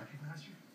recognize you?